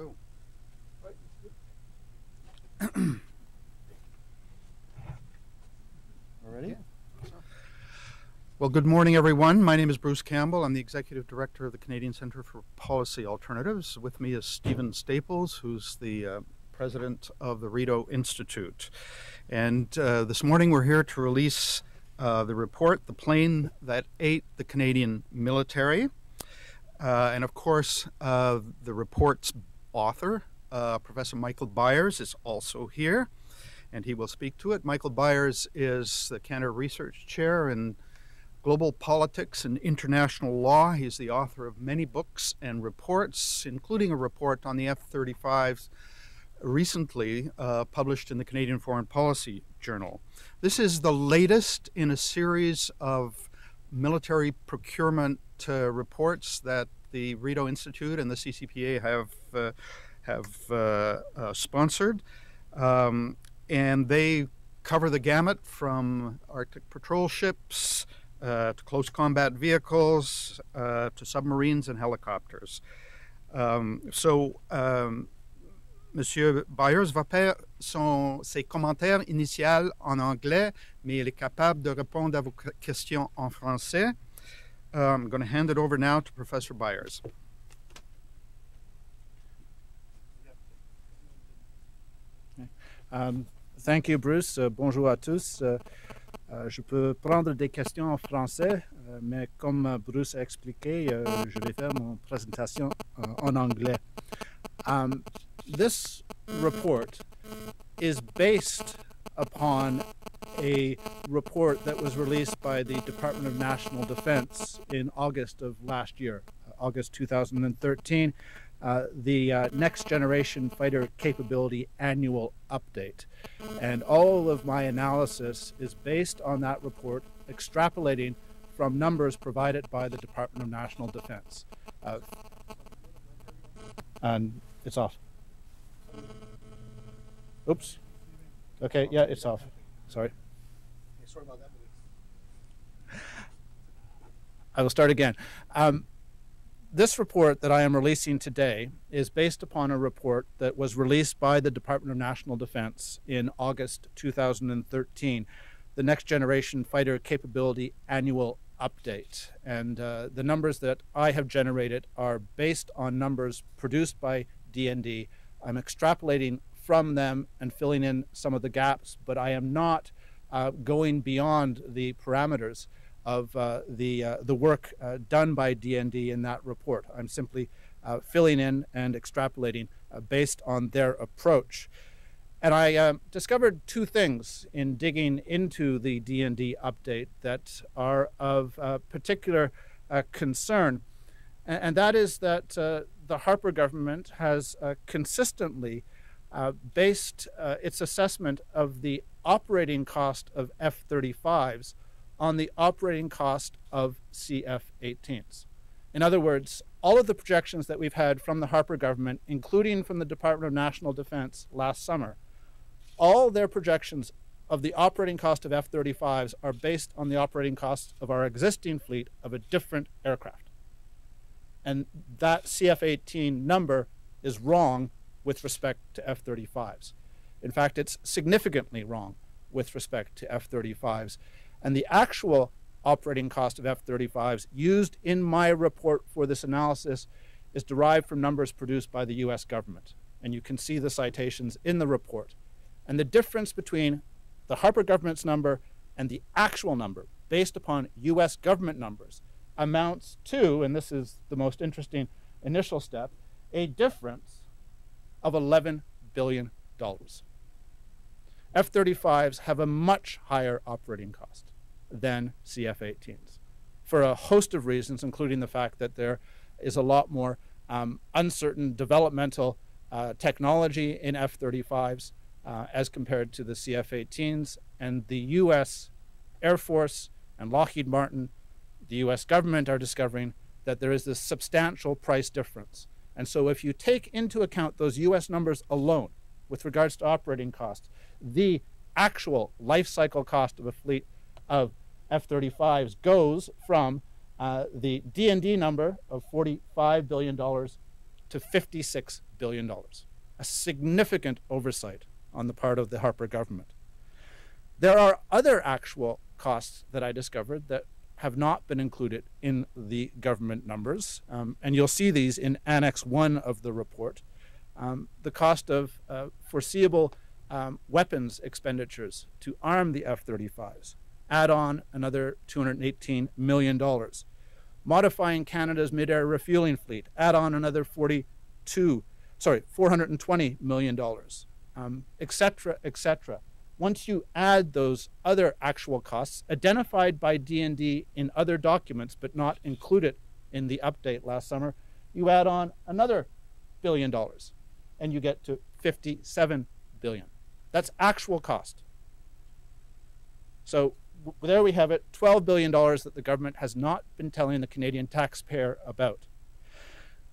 go. Already? Well, good morning, everyone. My name is Bruce Campbell. I'm the Executive Director of the Canadian Centre for Policy Alternatives. With me is Stephen Staples, who's the uh, President of the Rideau Institute. And uh, this morning we're here to release uh, the report, The Plane That Ate the Canadian Military. Uh, and of course, uh, the report's author, uh, Professor Michael Byers, is also here, and he will speak to it. Michael Byers is the Canada Research Chair in Global Politics and International Law. He's the author of many books and reports, including a report on the F 35s recently uh, published in the Canadian Foreign Policy Journal. This is the latest in a series of military procurement uh, reports that the Rideau Institute and the CCPA have uh, have uh, uh, sponsored, um, and they cover the gamut from Arctic patrol ships uh, to close combat vehicles to submarines and helicopters. Um, so um, Monsieur Byers va faire son, ses commentaires initiaux en anglais, mais il est capable de répondre à vos questions en français. I'm going to hand it over now to Professor Byers. Um, thank you, Bruce. Uh, bonjour à tous. Uh, uh, je peux prendre des questions en français, uh, mais comme Bruce a expliqué, uh, je vais faire mon présentation uh, en anglais. Um, this report is based upon a report that was released by the Department of National Defense in August of last year, uh, August 2013, uh, the uh, Next Generation Fighter Capability Annual Update. And all of my analysis is based on that report, extrapolating from numbers provided by the Department of National Defense. Uh, and it's off. Oops. Okay, yeah, it's off. Sorry. Sorry about that. I will start again. Um, this report that I am releasing today is based upon a report that was released by the Department of National Defense in August 2013, the Next Generation Fighter Capability Annual Update. And uh, the numbers that I have generated are based on numbers produced by DND. I'm extrapolating from them and filling in some of the gaps, but I am not uh, going beyond the parameters of uh, the, uh, the work uh, done by DND in that report. I'm simply uh, filling in and extrapolating uh, based on their approach. And I discovered two things in digging into the DND update that are of particular concern. And, and, that is that the Harper government has consistently uh, based uh, its assessment of the operating cost of F 35s on the operating cost of CF 18s. In other words, all of the projections that we've had from the Harper government, including from the Department of National Defense last summer, all their projections of the operating cost of F 35s are based on the operating costs of our existing fleet of a different aircraft. And that CF 18 number is wrong with respect to F 35s. In fact, it's significantly wrong with respect to F 35s. And the actual operating cost of F 35s used in my report for this analysis is derived from numbers produced by the US government. And you can see the citations in the report. And the difference between the Harper government's number and the actual number, based upon US government numbers, amounts to, and this is the most interesting initial step, a difference of $11 billion. F 35s have a much higher operating cost than CF 18s for a host of reasons, including the fact that there is a lot more um, uncertain developmental uh, technology in F 35s uh, as compared to the CF 18s. And the US Air Force and Lockheed Martin, the US government, are discovering that there is this substantial price difference and so if you take into account those US numbers alone with regards to operating costs, the actual life cycle cost of a fleet of F 35s goes from uh, the DND number of $45 billion to $56 billion, a significant oversight on the part of the Harper government. There are other actual costs that I discovered that have not been included in the government numbers, um, and you'll see these in Annex 1 of the report. Um, the cost of uh, foreseeable um, weapons expenditures to arm the F 35s, add on another $218 million. Modifying Canada's mid air refueling fleet, add on another 42, sorry, $420 million, etc., um, etc. Once you add those other actual costs identified by DND in other documents but not included in the update last summer, you add on another billion dollars and you get to 57 billion. That's actual cost. So there we have it $12 billion that the government has not been telling the Canadian taxpayer about.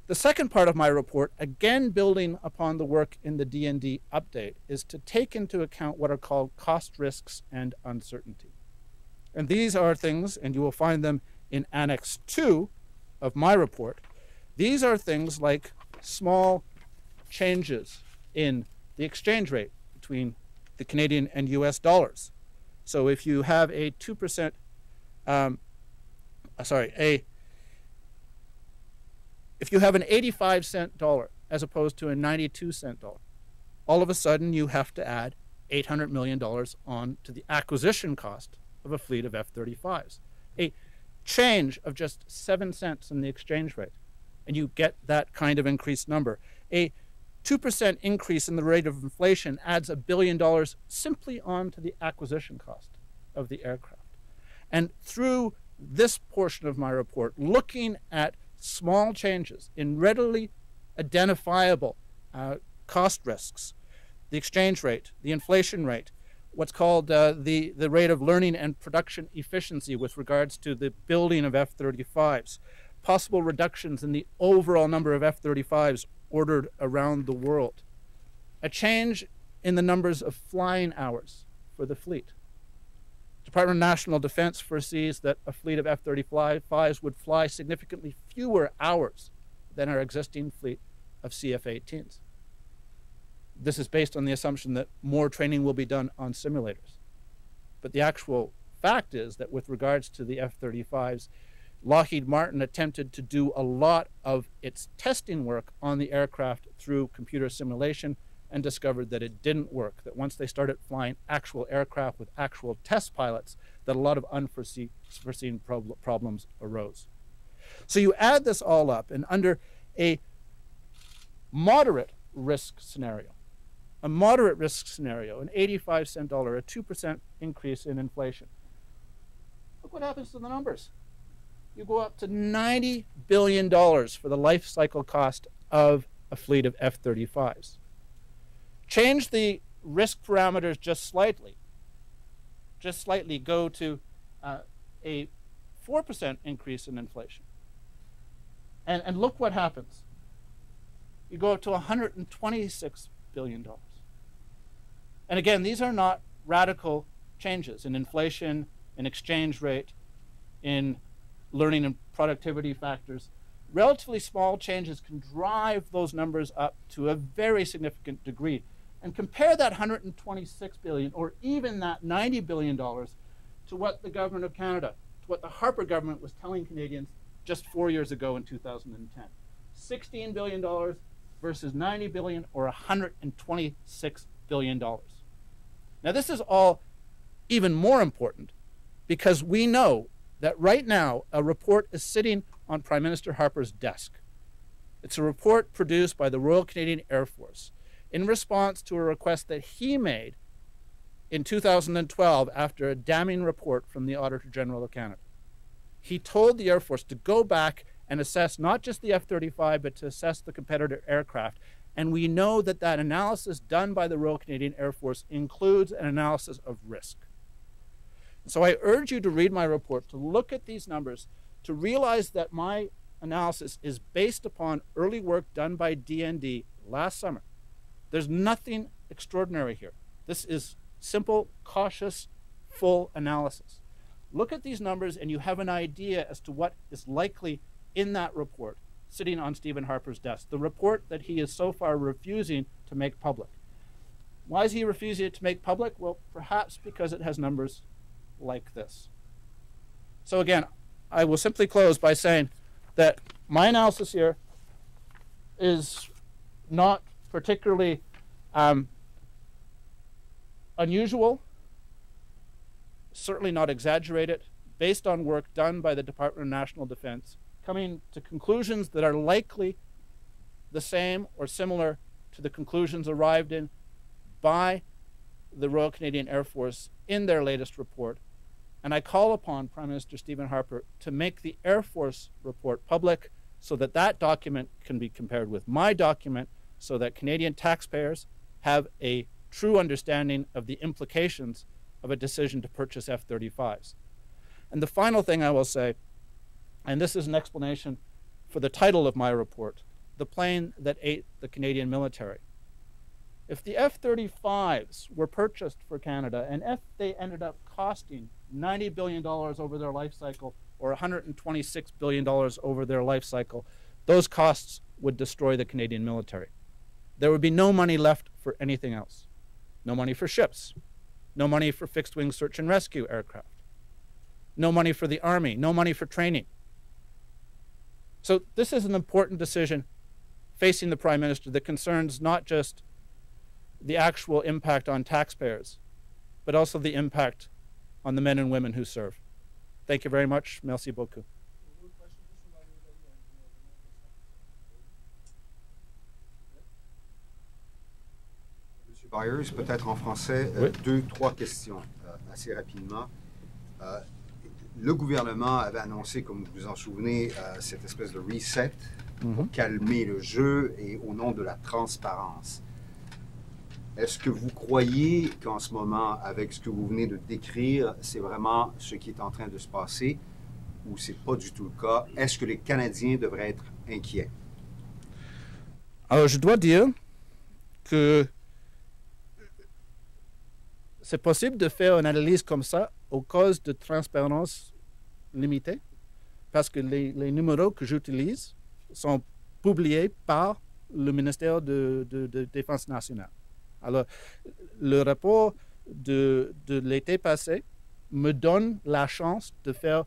The second part of my report, again building upon the work in the DND update, is to take into account what are called cost risks and uncertainty. And these are things, and you will find them in Annex 2 of my report. These are things like small changes in the exchange rate between the Canadian and US dollars. So if you have a 2%, um, uh, sorry, a if you have an 85 cent dollar as opposed to a 92 cent dollar, all of a sudden you have to add $800 million on to the acquisition cost of a fleet of F 35s. A change of just 7 cents in the exchange rate, and you get that kind of increased number. A 2% increase in the rate of inflation adds a billion dollars simply on to the acquisition cost of the aircraft. And through this portion of my report, looking at small changes in readily identifiable uh, cost risks, the exchange rate, the inflation rate, what's called uh, the, the rate of learning and production efficiency with regards to the building of F 35s, possible reductions in the overall number of F 35s ordered around the world. A change in the numbers of flying hours for the fleet. Department of National Defense foresees that a fleet of F 35s would fly significantly fewer hours than our existing fleet of CF 18s. This is based on the assumption that more training will be done on simulators. But the actual fact is that with regards to the F 35s, Lockheed Martin attempted to do a lot of its testing work on the aircraft through computer simulation and discovered that it didn't work. That once they started flying actual aircraft with actual test pilots, that a lot of unforeseen prob problems arose. So you add this all up, and under a moderate risk scenario, a moderate risk scenario, an 85 cent dollar, a 2% increase in inflation. Look what happens to the numbers you go up to $90 billion for the life cycle cost of a fleet of F 35s. Change the risk parameters just slightly, just slightly go to uh, a 4% increase in inflation. And, and look what happens. You go up to $126 billion. And again, these are not radical changes in inflation, in exchange rate, in learning and productivity factors, relatively small changes can drive those numbers up to a very significant degree. And compare that 126 billion or even that 90 billion dollars to what the government of Canada, to what the Harper government was telling Canadians just 4 years ago in 2010. 16 billion dollars versus 90 billion or 126 billion dollars. Now this is all even more important because we know that right now a report is sitting on Prime Minister Harper's desk. It's a report produced by the Royal Canadian Air Force in response to a request that he made in 2012 after a damning report from the Auditor General of Canada. He told the Air Force to go back and assess not just the F 35, but to assess the competitor aircraft. And we know that that analysis done by the Royal Canadian Air Force includes an analysis of risk. So I urge you to read my report, to look at these numbers, to realize that my analysis is based upon early work done by DND last summer. There's nothing extraordinary here. This is simple, cautious, full analysis. Look at these numbers and you have an idea as to what is likely in that report sitting on Stephen Harper's desk, the report that he is so far refusing to make public. Why is he refusing it to make public? Well, perhaps because it has numbers like this. So, again, I will simply close by saying that my analysis here is not particularly um, unusual, certainly not exaggerated, based on work done by the Department of National Defense, coming to conclusions that are likely the same or similar to the conclusions arrived in by the Royal Canadian Air Force in their latest report. And I call upon Prime Minister Stephen Harper to make the Air Force report public so that that document can be compared with my document so that Canadian taxpayers have a true understanding of the implications of a decision to purchase F 35s. And the final thing I will say, and this is an explanation for the title of my report The Plane That Ate the Canadian Military. If the F 35s were purchased for Canada and if they ended up costing $90 billion over their life cycle or $126 billion over their life cycle, those costs would destroy the Canadian military. There would be no money left for anything else. No money for ships, no money for fixed wing search and rescue aircraft, no money for the Army, no money for training. So, this is an important decision facing the Prime Minister that concerns not just the actual impact on taxpayers, but also the impact on the men and women who serve. Thank you very much. Merci beaucoup. Monsieur Byers, peut-être en français, euh, Oui. deux, trois questions euh, assez rapidement. Euh, le gouvernement avait annoncé, comme vous vous en souvenez, cette espèce de reset pour Mhm. calmer le jeu et au nom de la transparence. Est-ce que vous croyez qu'en ce moment, avec ce que vous venez de décrire, c'est vraiment ce qui est en train de se passer ou c'est pas du tout le cas? Est-ce que les Canadiens devraient être inquiets? Alors, je dois dire que c'est possible de faire une analyse comme ça aux causes de transparence limitée, parce que les, numéros que j'utilise sont publiés par le ministère de, Défense nationale. Alors, le rapport de, l'été passé me donne la chance de faire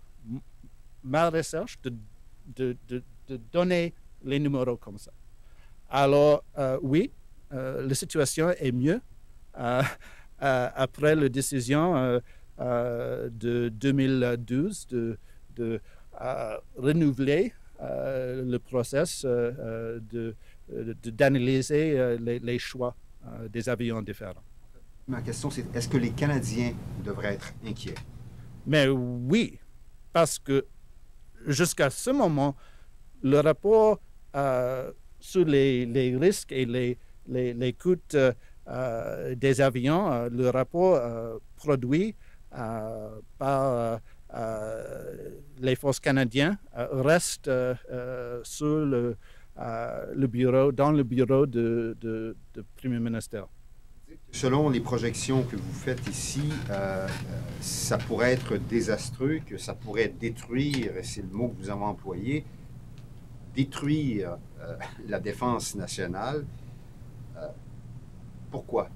ma recherche, de, donner les numéros comme ça. Alors, euh, oui, euh, la situation est mieux euh, après la décision euh, euh, de 2012 de, de euh, renouveler euh, le process euh, euh, de- d'analyser euh, les, les choix euh, des avions différents. Ma question, c'est est-ce que les Canadiens devraient être inquiets? Mais oui, parce que jusqu'à ce moment, le rapport euh, sur les, les risques et les, les, les coûts euh, euh, des avions, euh, le rapport euh, produit euh, par euh, euh, les forces canadiennes euh, reste euh, euh, sur le, euh, bureau, dans le bureau de Premier ministre. Selon les projections que vous faites ici, euh, euh, ça pourrait être désastreux, que ça pourrait détruire, et c'est le mot que vous avez employé, détruire euh, la défense nationale. Pourquoi?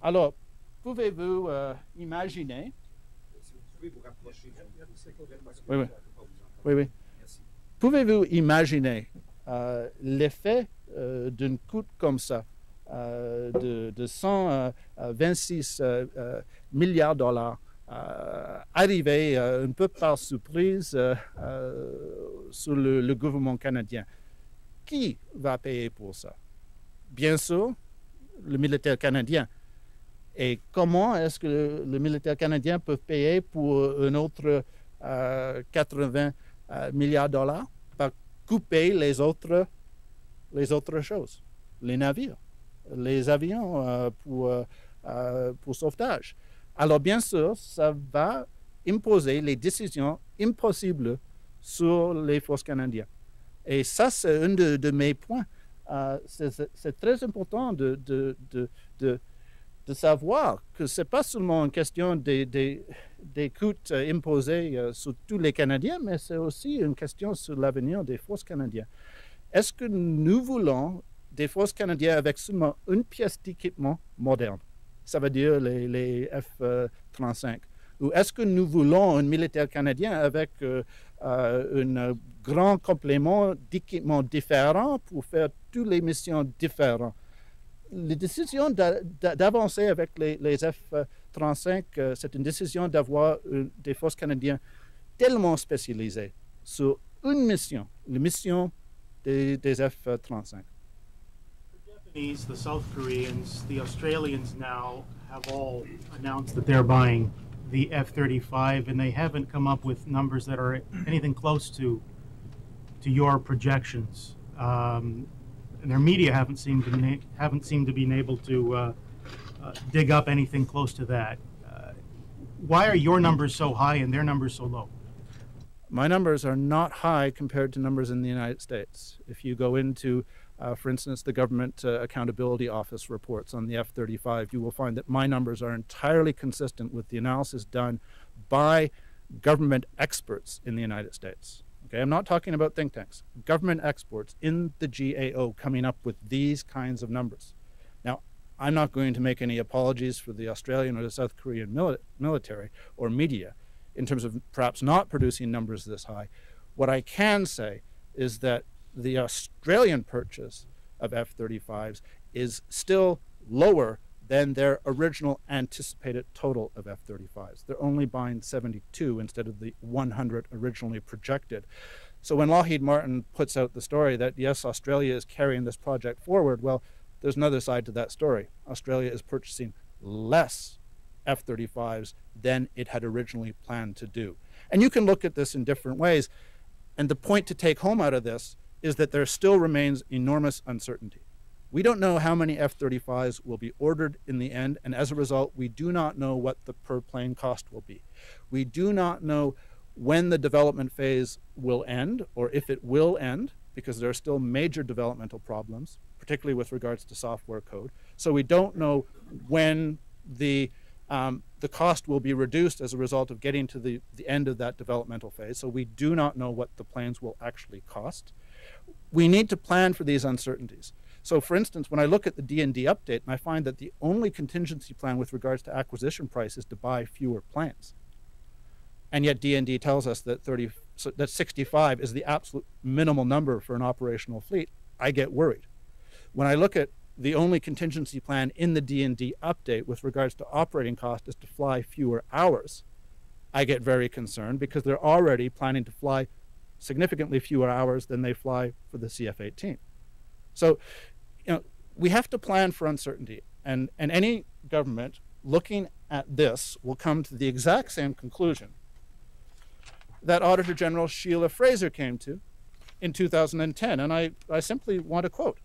Alors, pouvez-vous euh, imaginer? Si vous pouvez vous rapprocher. Oui, oui. Oui, oui. Pouvez-vous imaginer euh, l'effet euh, d'une coûte comme ça, euh, de, de 126 euh, euh, milliards de dollars, euh, arriver euh, un peu par surprise euh, euh, sur le, le gouvernement canadien? Qui va payer pour ça? Bien sûr, le militaire canadien. Et comment est-ce que le, militaire canadien peut payer pour un autre euh, 80 euh, milliards de dollars par couper les autres, les autres choses, les navires, les avions euh, pour, euh, euh, pour sauvetage. Alors bien sûr, ça va imposer les décisions impossibles sur les forces canadiennes. Et ça, c'est un de mes points. Euh, c'est- très important de, savoir que ce n'est pas seulement une question des, coûts euh, imposés euh, sur tous les Canadiens, mais c'est aussi une question sur l'avenir des forces canadiennes. Est-ce que nous voulons des forces canadiennes avec seulement une pièce d'équipement moderne? Ça veut dire les, les F-35. Ou est-ce que nous voulons un militaire canadien avec un grand complément d'équipement différent pour faire toutes les missions différentes Les décisions d'avancer avec les, les F-35, euh, c'est une décision d'avoir des forces canadiennes tellement spécialisées sur une mission, la mission des, des F-35. Japanese, the South Koreans, the Australians now have all announced that they're buying the F-35, and they haven't come up with numbers that are anything close to to your projections. Um, and their media haven't seemed to haven't seemed to be able to uh, uh, dig up anything close to that. Uh, why are your numbers so high and their numbers so low? My numbers are not high compared to numbers in the United States. If you go into uh, for instance, the Government uh, Accountability Office reports on the F 35, you will find that my numbers are entirely consistent with the analysis done by government experts in the United States. Okay, I'm not talking about think tanks, government experts in the GAO coming up with these kinds of numbers. Now, I'm not going to make any apologies for the Australian or the South Korean mili military or media in terms of perhaps not producing numbers this high. What I can say is that the Australian purchase of F 35s is still lower than their original anticipated total of F 35s. They're only buying 72 instead of the 100 originally projected. So when Lockheed Martin puts out the story that, yes, Australia is carrying this project forward, well, there's another side to that story. Australia is purchasing less F 35s than it had originally planned to do. And you can look at this in different ways. And the point to take home out of this is that there still remains enormous uncertainty. We don't know how many F 35s will be ordered in the end, and as a result, we do not know what the per plane cost will be. We do not know when the development phase will end, or if it will end, because there are still major developmental problems, particularly with regards to software code. So we don't know when the um, the cost will be reduced as a result of getting to the, the end of that developmental phase. So we do not know what the planes will actually cost we need to plan for these uncertainties. So for instance, when I look at the DND update, and I find that the only contingency plan with regards to acquisition price is to buy fewer planes. And yet DND tells us that 30 so that 65 is the absolute minimal number for an operational fleet. I get worried. When I look at the only contingency plan in the DND update with regards to operating cost is to fly fewer hours. I get very concerned because they're already planning to fly significantly fewer hours than they fly for the CF-18. So, you know, we have to plan for uncertainty, and, and any government looking at this will come to the exact same conclusion that Auditor General Sheila Fraser came to in 2010. And I, I simply want to quote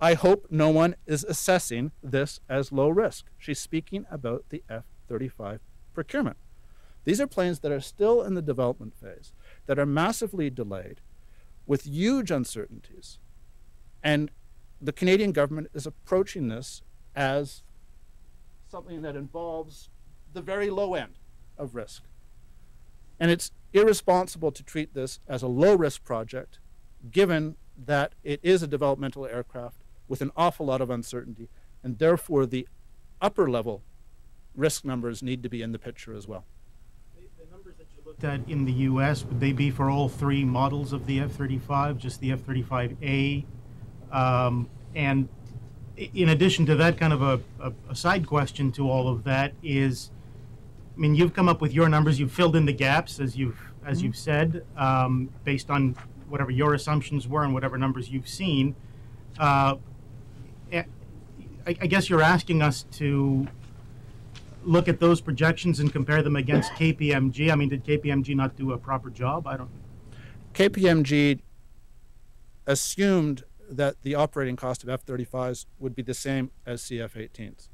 I hope no one is assessing this as low risk. She's speaking about the F 35 procurement. These are planes that are still in the development phase that are massively delayed with huge uncertainties. And the Canadian government is approaching this as something that involves the very low end of risk. And it's irresponsible to treat this as a low risk project, given that it is a developmental aircraft with an awful lot of uncertainty, and therefore the upper level risk numbers need to be in the picture as well looked at in the U.S., would they be for all three models of the F-35, just the F-35A? Um, and in addition to that, kind of a, a, a, side question to all of that is, I mean, you've come up with your numbers, you've filled in the gaps as you've as mm-hmm. you've said, um, based on whatever your assumptions were and whatever numbers you've seen. Uh, I, I guess you're asking us to look at those projections and compare them against KPMG? I mean, did KPMG not do a proper job? I don't. KPMG assumed that the operating cost of F-35s would be the same as CF-18s.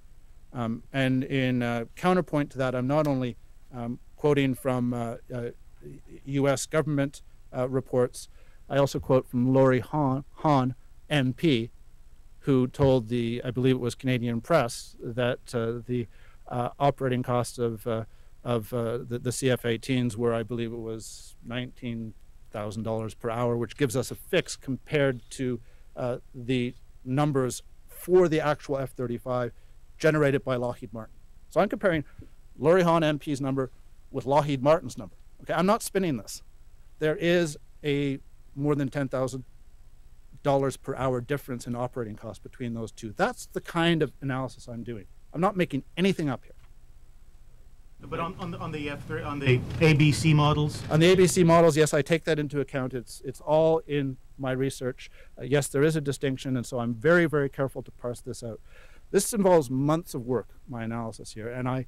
Um, and in uh, counterpoint to that, I'm not only um, quoting from uh, uh, U.S. government uh, reports, I also quote from Laurie Hawn, Hawn, MP, who told the, I believe it was Canadian Press, that uh, the operating costs of uh, of uh, the, the CF-18s were, I believe it was nineteen thousand dollars per hour, which gives us a fix compared to uh, the numbers for the actual F-35 generated by Lockheed Martin. So I'm comparing Laurie Hawn MP's number with Lockheed Martin's number. Okay, I'm not spinning this. There is a more than ten thousand dollars per hour difference in operating costs between those two. That's the kind of analysis I'm doing. I'm not making anything up here. But on, on the, on the F3, on the ABC models, On the ABC models, yes, I take that into account. It's it's all in my research. Uh, yes, there is a distinction, and so I'm very very careful to parse this out. This involves months of work, my analysis here, and I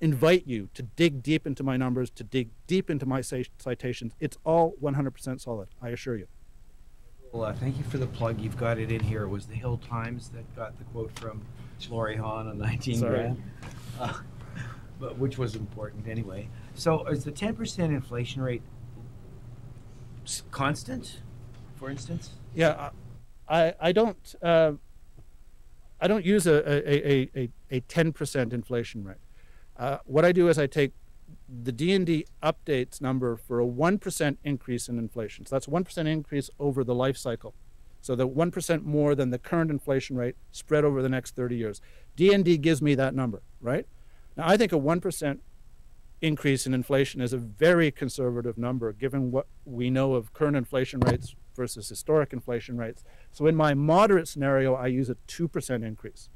invite you to dig deep into my numbers, to dig deep into my citations. It's all 100% solid, I assure you. Well, uh, thank you for the plug. You've got it in here. It was the Hill Times that got the quote from Laurie Hawn on 19 Sorry. grand, uh, but which was important anyway. So, is the 10% inflation rate constant, for instance? Yeah, I I don't uh, I don't use a a a a, a ten percent inflation rate. Uh, what I do is I take the D and D updates number for a one percent increase in inflation. So that's one percent increase over the life cycle. So the one percent more than the current inflation rate spread over the next thirty years. D and D gives me that number, right? Now I think a one percent increase in inflation is a very conservative number given what we know of current inflation rates versus historic inflation rates. So in my moderate scenario, I use a 2% increase.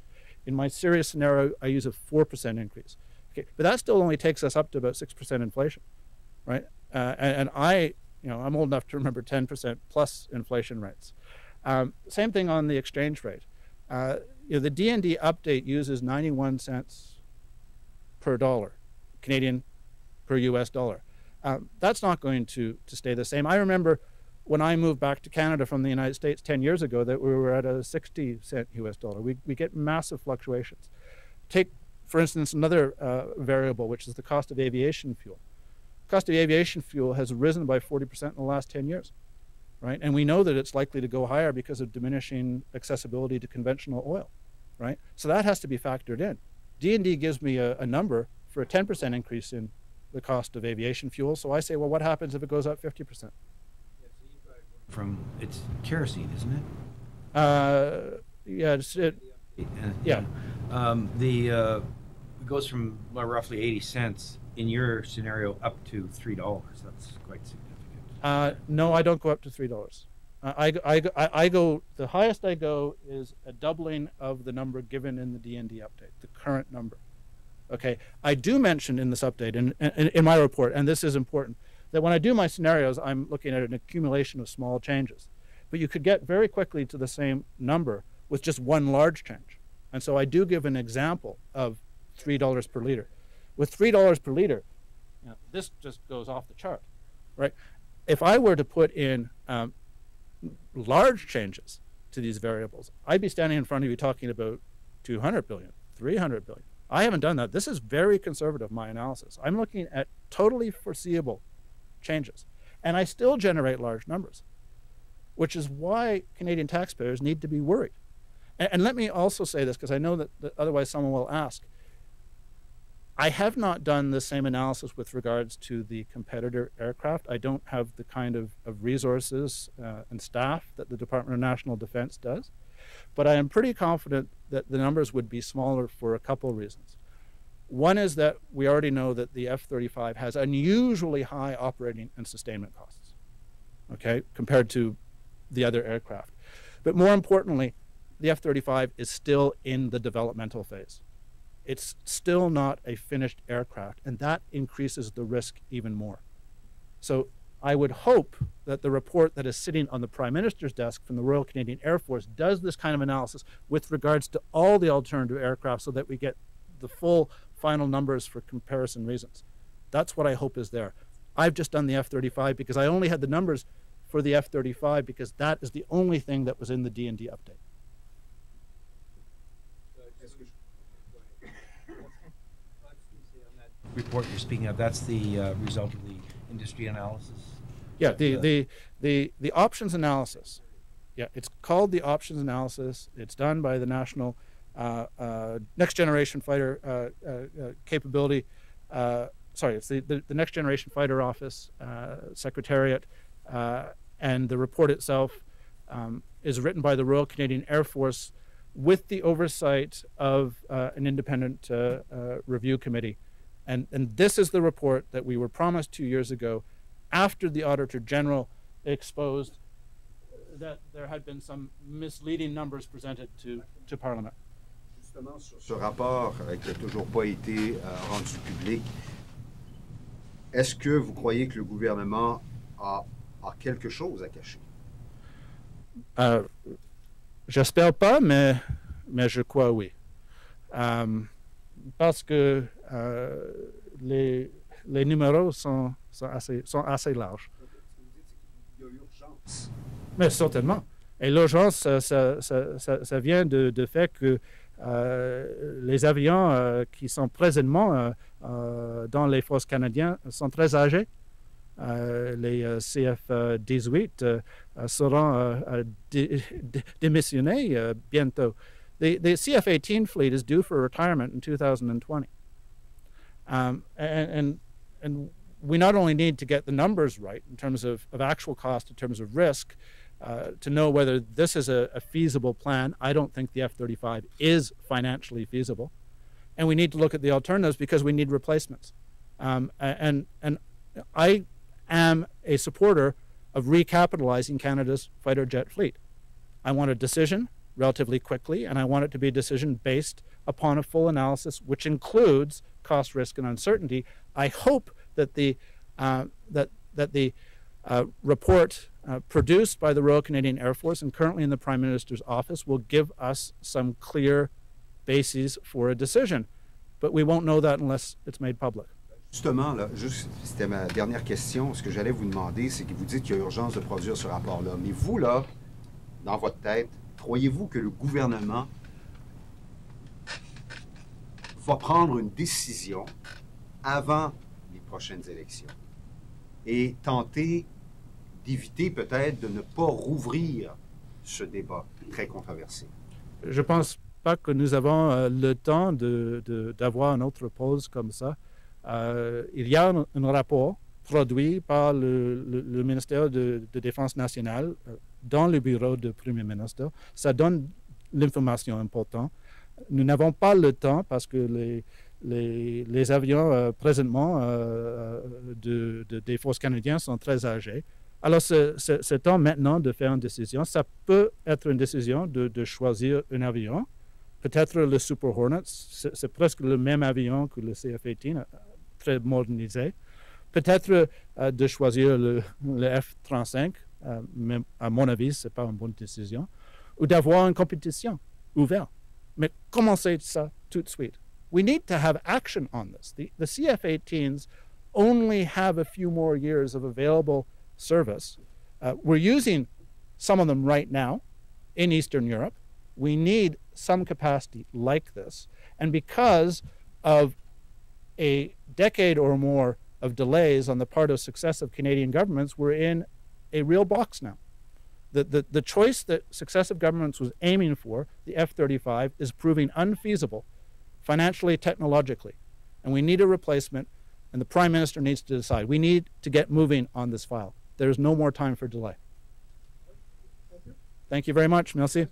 In my serious scenario, I use a 4% increase. Okay, but that still only takes us up to about 6% inflation, right? Uh, and, and I, you know, I'm old enough to remember 10% plus inflation rates. Um, same thing on the exchange rate. Uh, you know, the DND update uses 91 cents per dollar, Canadian per US dollar. Um, that's not going to, to stay the same. I remember when I moved back to Canada from the United States 10 years ago that we were at a 60 cent US dollar. We, we get massive fluctuations. Take, for instance, another uh, variable, which is the cost of aviation fuel. Cost of aviation fuel has risen by 40% in the last 10 years, right? And we know that it's likely to go higher because of diminishing accessibility to conventional oil, right? So that has to be factored in. DND gives me a, a number for a 10% increase in the cost of aviation fuel. So I say, well, what happens if it goes up 50%? From it's kerosene, isn't it? Uh, yeah, it's, it, Uh, Yeah. Um, the uh, it goes from well, roughly 80 cents in your scenario up to three dollars. That's quite significant. uh, no, I don't go up to three dollars. Uh, I, I, I, I go the highest I go is a doubling of the number given in the DND update, the current number. Okay, I do mention in this update in, in, in my report, and this is important, that when I do my scenarios, I'm looking at an accumulation of small changes. But you could get very quickly to the same number with just one large change. And so I do give an example of $3 per liter. With $3 per liter, you know, this just goes off the chart, right? If I were to put in um, large changes to these variables, I'd be standing in front of you talking about 200 billion, 300 billion. I haven't done that. This is very conservative, my analysis. I'm looking at totally foreseeable changes. And I still generate large numbers, which is why Canadian taxpayers need to be worried. And, and let me also say this, because I know that, that otherwise someone will ask. I have not done the same analysis with regards to the competitor aircraft. I don't have the kind of, of resources uh, and staff that the Department of National Defense does. But I am pretty confident that the numbers would be smaller for a couple of reasons. One is that we already know that the F 35 has unusually high operating and sustainment costs, okay, compared to the other aircraft. But more importantly, the F 35 is still in the developmental phase. It's still not a finished aircraft, and that increases the risk even more. So I would hope that the report that is sitting on the Prime Minister's desk from the Royal Canadian Air Force does this kind of analysis with regards to all the alternative aircraft so that we get the full final numbers for comparison reasons. That's what I hope is there. I've just done the F 35 because I only had the numbers for the F 35 because that is the only thing that was in the DND update. Report you're speaking of. That's the uh, result of the industry analysis. Yeah, the, the, the, the options analysis Yeah, it's called the options analysis. It's done by the National uh, uh, Next Generation Fighter uh, uh, uh, Capability. Uh, sorry, it's the, the, the Next Generation Fighter Office uh, Secretariat, uh, and the report itself um, is written by the Royal Canadian Air Force with the oversight of uh, an independent review committee. And, and this is the report that we were promised two years ago after the Auditor General exposed that there had been some misleading numbers presented to, to Parliament. Ce rapport euh, qui n'a toujours pas été euh, rendu public, est-ce que vous croyez que le gouvernement a, a quelque chose à cacher? Euh, J'espère pas, mais, mais je crois oui. Euh, parce que euh, les, les numéros sont, sont, assez, sont assez larges. Il y a urgence. Mais certainement. Et l'urgence, ça, ça, ça, ça- ça vient de, de fait que euh, les avions euh, qui sont présentement euh, dans les forces canadiennes sont très âgés. Les euh, CF-18 euh, euh, seront dé- dé- démissionnés bientôt. The, the CF-18 fleet is due for retirement in 2020. Um, and, and, and we not only need to get the numbers right in terms of, of actual cost, in terms of risk, uh, to know whether this is a, a feasible plan. I don't think the F 35 is financially feasible. And we need to look at the alternatives because we need replacements. Um, and, and I am a supporter of recapitalizing Canada's fighter jet fleet. I want a decision relatively quickly, and I want it to be a decision based upon a full analysis, which includes cost, risk, and uncertainty. I hope that the uh, that that the uh, report uh, produced by the Royal Canadian Air Force and currently in the Prime Minister's office will give us some clear bases for a decision. But we won't know that unless it's made public. Justement, là, juste, c'était ma dernière question. Ce que j'allais vous demander, c'est que vous dites qu'il y a urgence de produire ce rapport-là. Mais vous, là, dans votre tête, croyez-vous que le gouvernement va prendre une décision avant les prochaines élections et tenter d'éviter peut-être de ne pas rouvrir ce débat très controversé? Je pense pas que nous avons euh, le temps d'avoir une autre pause comme ça. Euh, il y a un, rapport produit par le, ministère de, de Défense nationale euh, dans le bureau du Premier ministre. Ça donne l'information importante. Nous n'avons pas le temps parce que les, avions euh, présentement euh, de- des forces canadiennes sont très âgés. Alors, c'est temps maintenant de faire une décision. Ça peut être une décision de, choisir un avion. Peut-être le Super Hornet, c'est presque le même avion que le CF-18, euh, très modernisé. Peut-être euh, de choisir le, le F-35, euh, mais à mon avis, ce n'est pas une bonne décision. Ou d'avoir une compétition ouverte. Mais ça tout de suite. We need to have action on this. The, the CF-18s only have a few more years of available service. Uh, we're using some of them right now in Eastern Europe. We need some capacity like this. And because of a decade or more of delays on the part of successive Canadian governments, we're in a real box now. The, the, the choice that successive governments was aiming for, the F 35, is proving unfeasible financially, technologically. And we need a replacement, and the Prime Minister needs to decide. We need to get moving on this file. There's no more time for delay. Thank you very much. Merci.